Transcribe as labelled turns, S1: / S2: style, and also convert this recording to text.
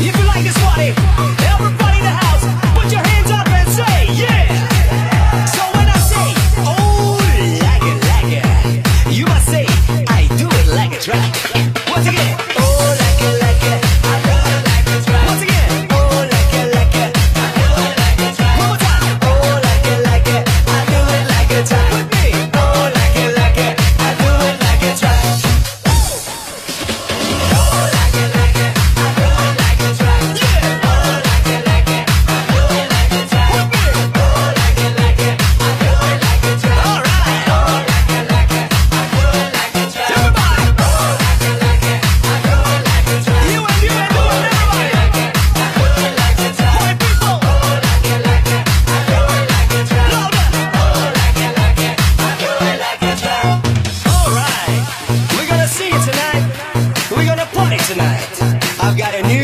S1: If you like this party, everybody. see you tonight. We're gonna party tonight. I've got a new